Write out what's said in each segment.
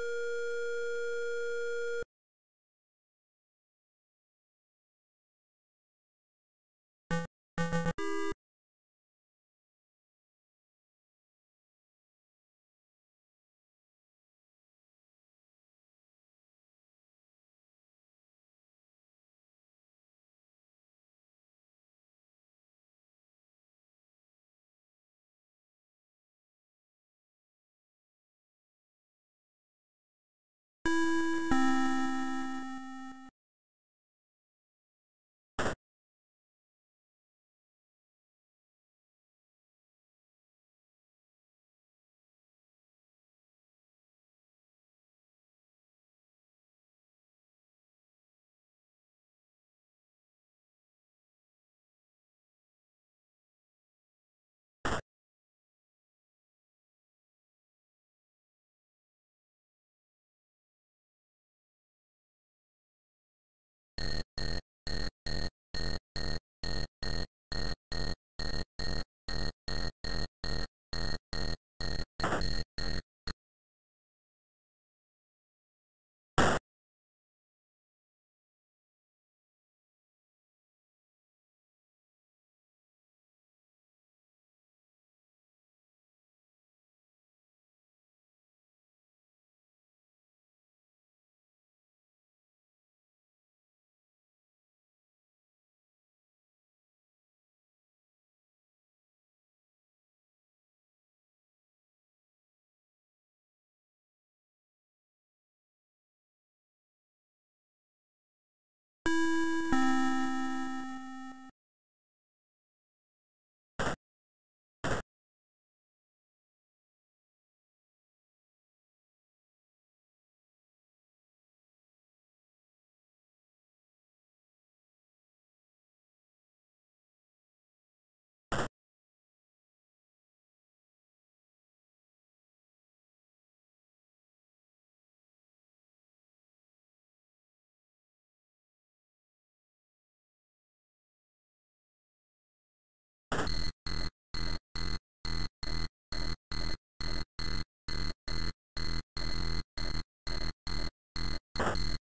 you you you Um...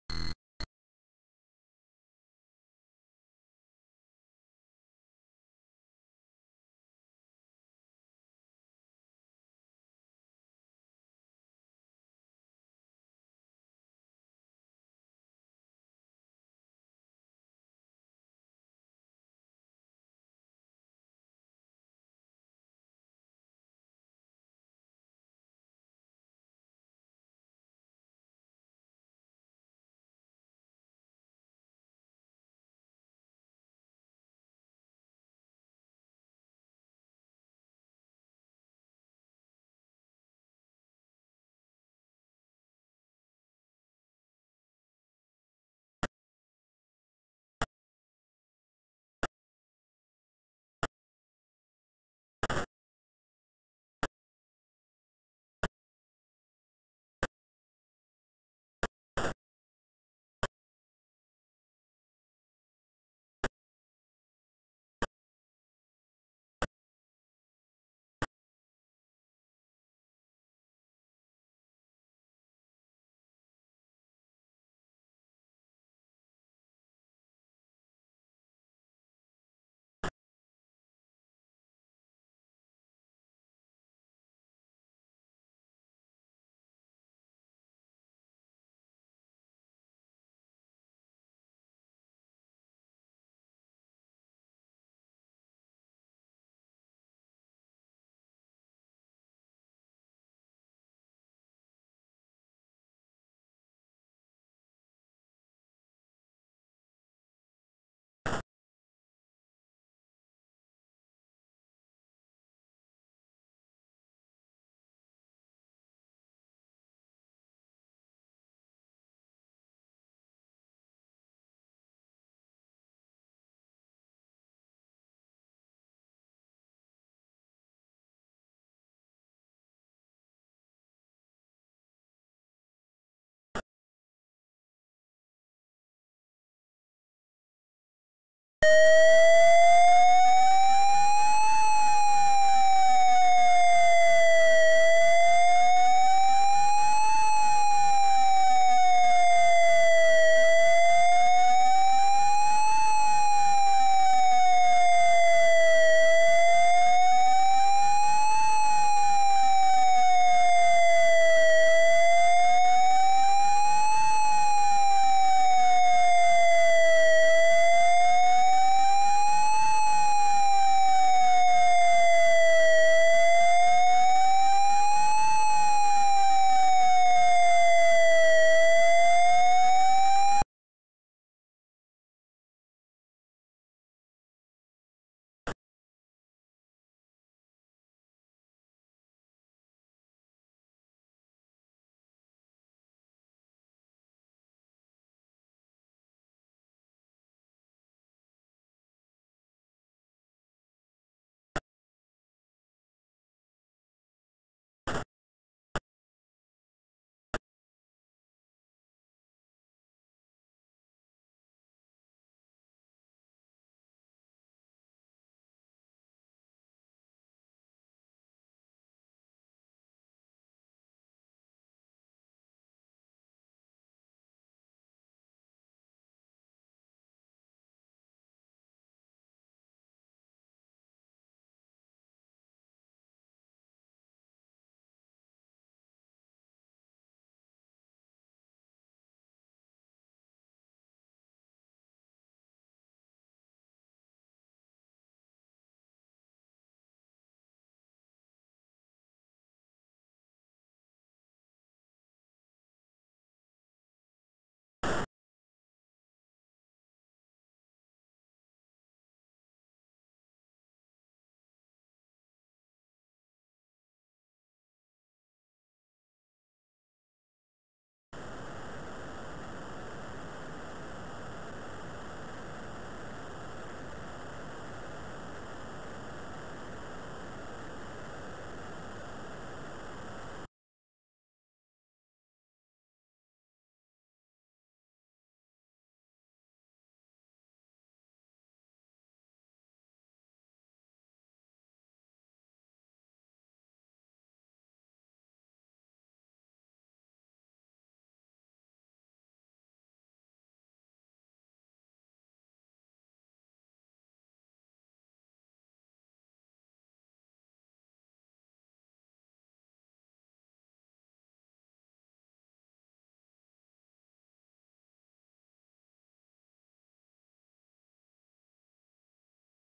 you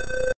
you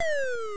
you